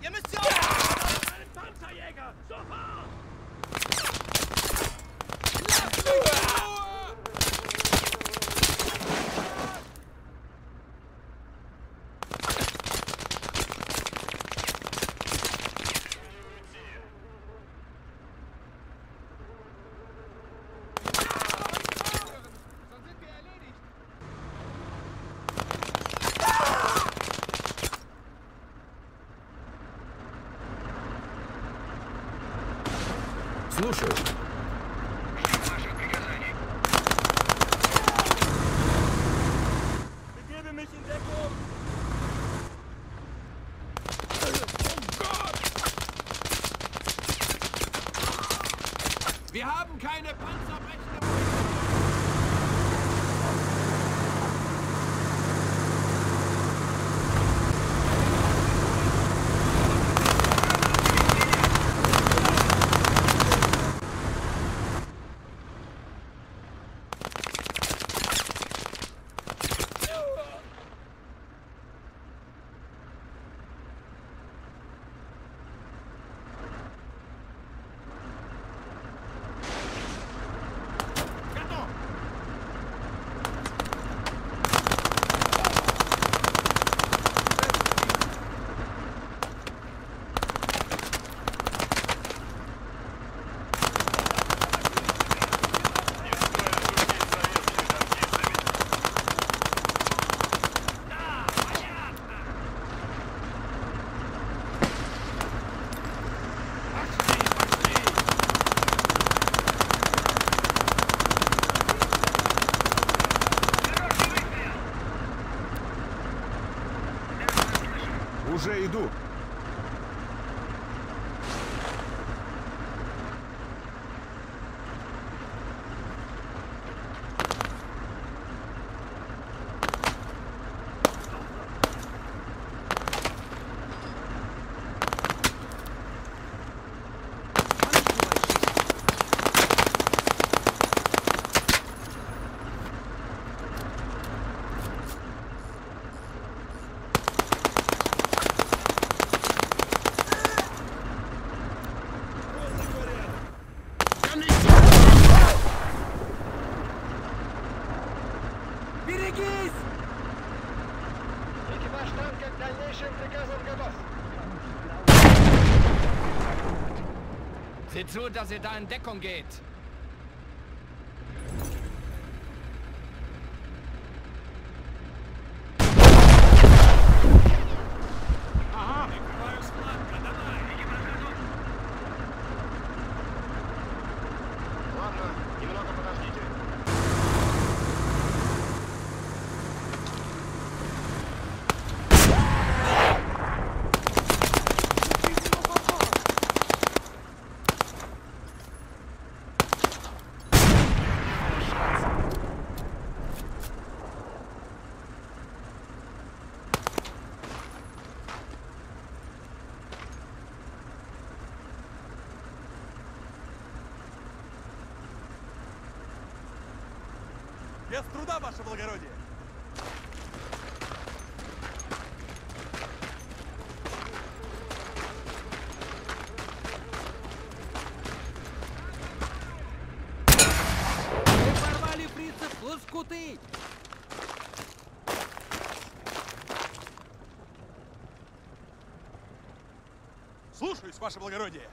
Ihr müsst sie auf! Einen Panzerjäger! Sofort! Слушаю. Begebe mich in Deckung! Wir haben keine panzerbrechende Уже иду. Берегись! Экипаж танка к дальнейшим приказам готов. Seht zu, dass ihr da in Deckung geht. Сюда, ваше благородие! лоскуты! Слушаюсь, ваше благородие!